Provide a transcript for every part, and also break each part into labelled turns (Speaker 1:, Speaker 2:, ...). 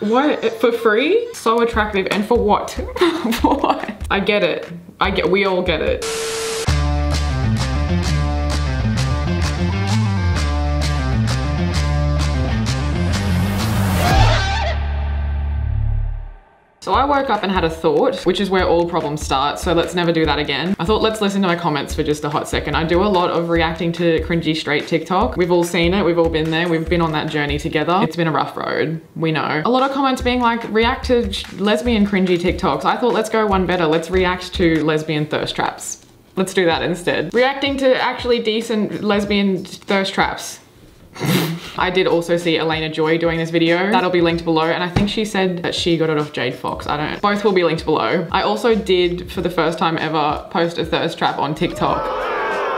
Speaker 1: What? For free? So attractive. And for what? for what? I get it. I get, we all get it. So I woke up and had a thought, which is where all problems start. So let's never do that again. I thought let's listen to my comments for just a hot second. I do a lot of reacting to cringy straight TikTok. We've all seen it. We've all been there. We've been on that journey together. It's been a rough road. We know. A lot of comments being like, react to lesbian cringy TikToks. I thought let's go one better. Let's react to lesbian thirst traps. Let's do that instead. Reacting to actually decent lesbian thirst traps. I did also see Alayna Joy doing this video. That'll be linked below. And I think she said that she got it off Jade Fox. I don't. Both will be linked below. I also did, for the first time ever, post a thirst trap on TikTok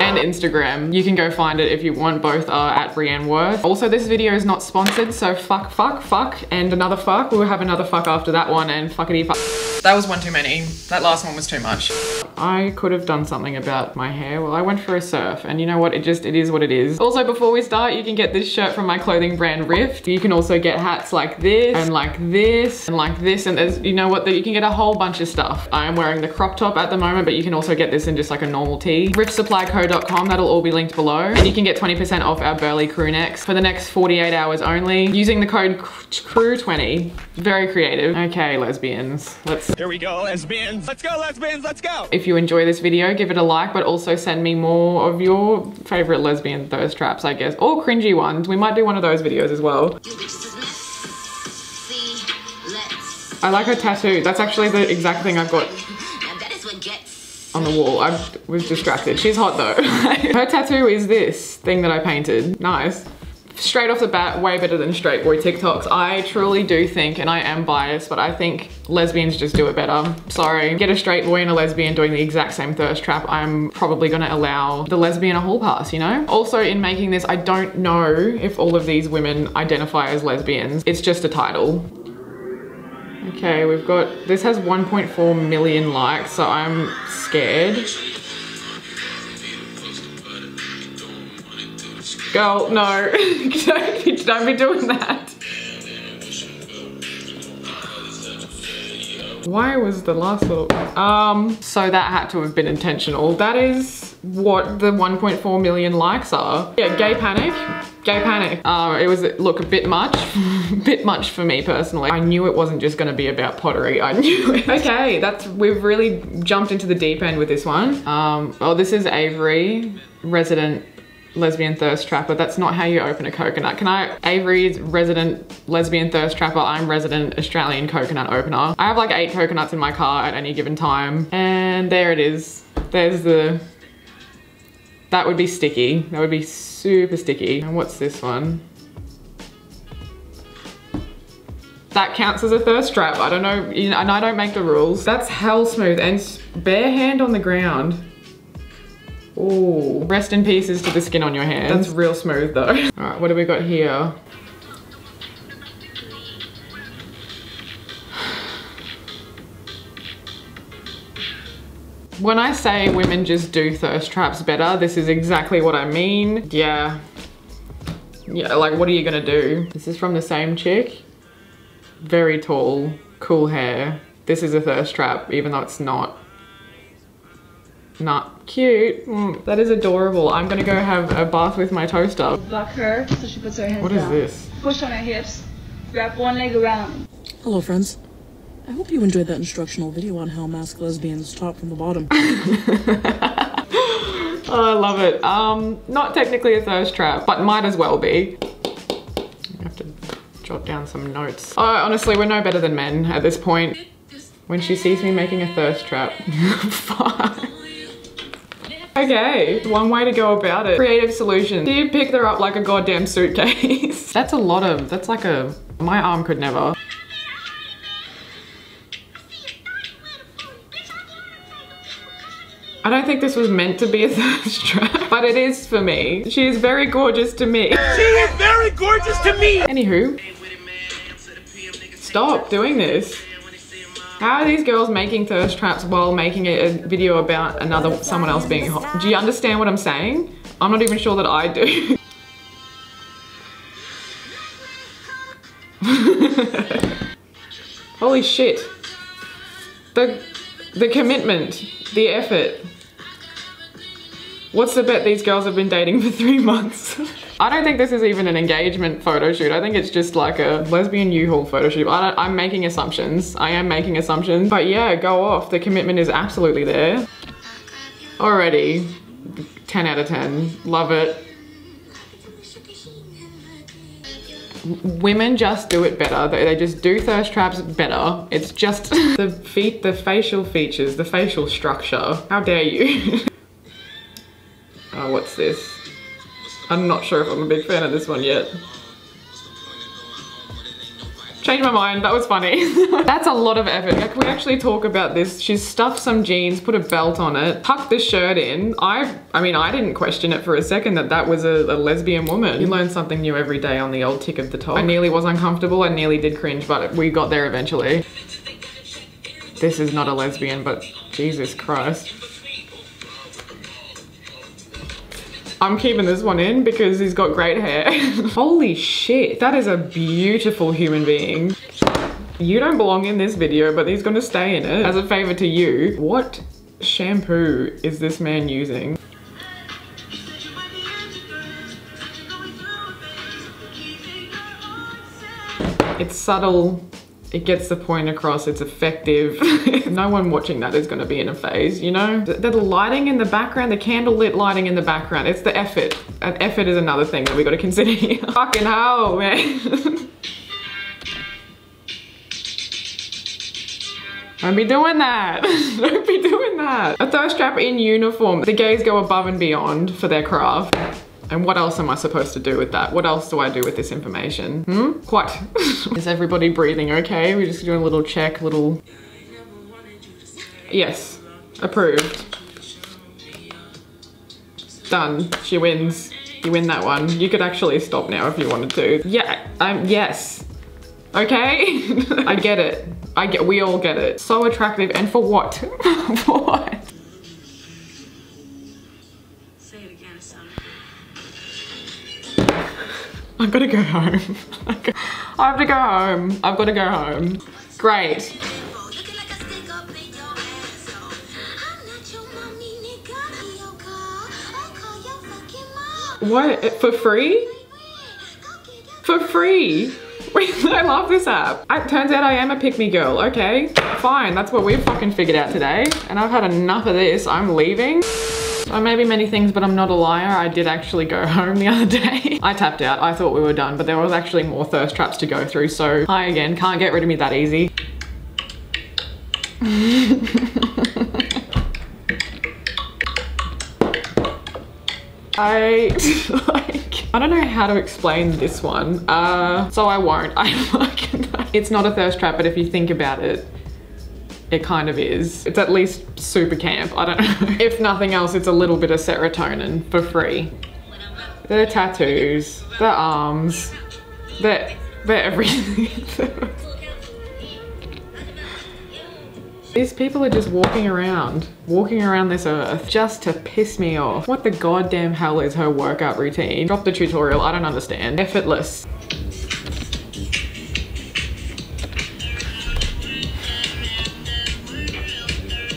Speaker 1: and Instagram. You can go find it if you want. Both are at Brianne Worth. Also, this video is not sponsored, so fuck, fuck, fuck, and another fuck. We'll have another fuck after that one and fuckity fuck. That was one too many. That last one was too much. I could have done something about my hair. Well, I went for a surf and you know what? It just, it is what it is. Also, before we start, you can get this shirt from my clothing brand Rift. You can also get hats like this and like this and like this. And there's, you know what? That You can get a whole bunch of stuff. I am wearing the crop top at the moment, but you can also get this in just like a normal tee. Riftsupplyco.com, that'll all be linked below. And you can get 20% off our Burley crew necks for the next 48 hours only using the code CREW20. Very creative. Okay, lesbians, let's
Speaker 2: here we go, lesbians. Let's go, lesbians, let's go.
Speaker 1: If you enjoy this video, give it a like, but also send me more of your favorite lesbian thirst traps, I guess, or cringy ones. We might do one of those videos as well. I like her tattoo. That's actually the exact thing I've got on the wall. I was distracted. She's hot though. her tattoo is this thing that I painted. Nice straight off the bat, way better than straight boy TikToks. I truly do think, and I am biased, but I think lesbians just do it better. Sorry. Get a straight boy and a lesbian doing the exact same thirst trap. I'm probably gonna allow the lesbian a hall pass, you know? Also in making this, I don't know if all of these women identify as lesbians. It's just a title. Okay, we've got, this has 1.4 million likes, so I'm scared. Girl, no. don't, be, don't be doing that. Why was the last little... Um, so that had to have been intentional. That is what the 1.4 million likes are. Yeah, gay panic. Gay panic. Uh, it was, look, a bit much. bit much for me personally. I knew it wasn't just gonna be about pottery. I knew it. okay, that's, we've really jumped into the deep end with this one. Um, oh, this is Avery, resident lesbian thirst trapper. That's not how you open a coconut. Can I, Avery's resident lesbian thirst trapper. I'm resident Australian coconut opener. I have like eight coconuts in my car at any given time. And there it is. There's the, that would be sticky. That would be super sticky. And what's this one? that counts as a thirst trap. I don't know, you know, and I don't make the rules. That's hell smooth and bare hand on the ground. Ooh, rest in pieces to the skin on your hands. That's real smooth though. All right, what do we got here? When I say women just do thirst traps better, this is exactly what I mean. Yeah. Yeah, like what are you gonna do? This is from the same chick. Very tall, cool hair. This is a thirst trap, even though it's not. Not cute. Mm, that is adorable. I'm gonna go have a bath with my toaster.
Speaker 3: Block her so she puts her hands
Speaker 1: What is down. this?
Speaker 3: Push on her hips. Wrap one leg around.
Speaker 4: Hello, friends. I hope you enjoyed that instructional video on how masc lesbians top from the bottom.
Speaker 1: oh, I love it. Um, not technically a thirst trap, but might as well be. I have to jot down some notes. Oh, honestly, we're no better than men at this point. When she sees me making a thirst trap, fine. Okay, one way to go about it. Creative solution. Do you pick her up like a goddamn suitcase? that's a lot of, that's like a, my arm could never. I don't think this was meant to be a thirst trap, but it is for me. She is very gorgeous to me.
Speaker 2: She is very gorgeous to me!
Speaker 1: Anywho, stop doing this. How are these girls making thirst traps while making a, video about another someone else being hot? Do you understand what I'm saying? I'm not even sure that I do. Holy shit. The, the commitment, the effort. What's the bet these girls have been dating for three months? I don't think this is even an engagement photo shoot. I think it's just like a lesbian U-Haul photo shoot. I am making assumptions. I am making assumptions. But yeah, go off. The commitment is absolutely there. Already, 10 out of 10. Love it. Women just do it better. They, just do thirst traps better. It's just the feet, the facial features, the facial structure. How dare you? oh, what's this? I'm not sure if I'm a big fan of this one yet. Changed my mind, that was funny. That's a lot of effort. Can we actually talk about this? She's stuffed some jeans, put a belt on it, tucked the shirt in. I I mean, I didn't question it for a second that that was a, a lesbian woman. You learn something new every day on the old tick of the top. I nearly was uncomfortable, I nearly did cringe, but we got there eventually. This is not a lesbian, but Jesus Christ. I'm keeping this one in because he's got great hair. Holy shit, that is a beautiful human being. You don't belong in this video, but he's gonna stay in it as a favor to you. What shampoo is this man using? It's subtle, it gets the point across, it's effective. no one watching that is gonna be in a phase, you know? The, the, lighting in the background, the candle lit lighting in the background, it's the effort. And effort is another thing that we gotta consider here. Fucking hell, man. Don't be doing that. Don't be doing that. A thirst trap in uniform. The gays go above and beyond for their craft. And what else am I supposed to do with that? What else do I do with this information? Hmm? What? Is everybody breathing okay? We're just doing a little check, little... Yes. Approved. Done. She wins. You win that one. You could actually stop now if you wanted to. Yeah, um, yes. Okay? I get it. I get, we all get it. So attractive and for what? for what? I've got to go home. I have to go home. I've got to go home. Great. What? For free? For free? I love this app. It turns out I am a pick-me girl. Okay, fine. That's what we've fucking figured out today. And I've had enough of this. I'm leaving. I may be many things, but I'm not a liar. I did actually go home the other day. I tapped out. I thought we were done, but there was actually more thirst traps to go through. So hi again, can't get rid of me that easy. I like, I don't know how to explain this one. Uh, so I won't. I like, it's not a thirst trap, but if you think about it, it kind of is. It's at least super camp, I don't know. if nothing else, it's a little bit of serotonin for free. The tattoos, the arms, the, the everything. These people are just walking around, walking around this earth just to piss me off. What the goddamn hell is her workout routine? Drop the tutorial, I don't understand. Effortless.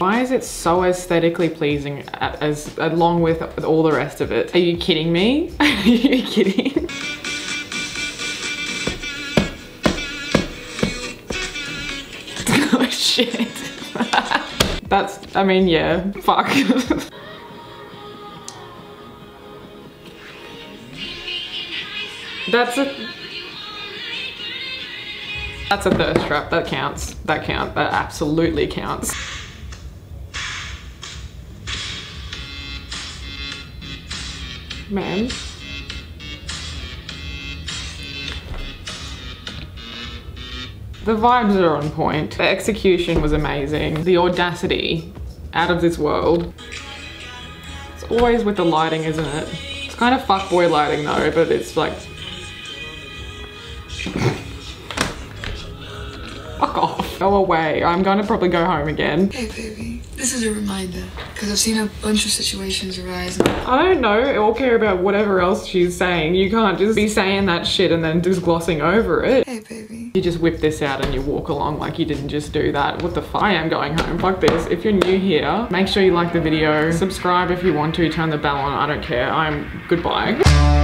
Speaker 1: Why is it so aesthetically pleasing as along with all the rest of it? Are you kidding me? Are you kidding? oh shit. That's, I mean, yeah, fuck. That's a, that's a thirst trap, that counts, that counts, that absolutely counts. Man. The vibes are on point. The execution was amazing. The audacity, out of this world. It's always with the lighting, isn't it? It's kind of fuckboy lighting though, but it's like... Fuck off. Go away. I'm gonna probably go home again.
Speaker 5: Hey baby, This is a reminder because I've seen a bunch of situations arise.
Speaker 1: I don't know or care about whatever else she's saying. You can't just be saying that shit and then just glossing over it.
Speaker 5: Hey, baby.
Speaker 1: You just whip this out and you walk along like you didn't just do that. What the fuck? I am going home. Fuck this. If you're new here, make sure you like the video. Subscribe if you want to. Turn the bell on. I don't care. I'm goodbye.